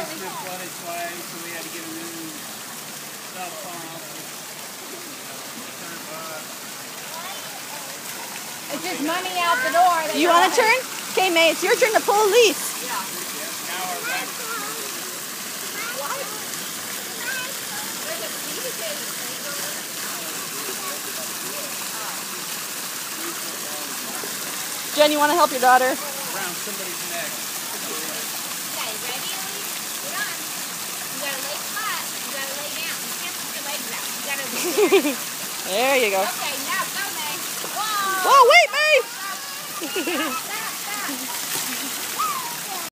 was flooded twice, so we had to get a new sump pump. It's just money out the door. You want to turn? Okay, May, it's your turn to pull a lease. Now we're back. Jen, you want to help your daughter? Around somebody's neck. There you go. okay, now go, May. Whoa! Whoa, wait, May!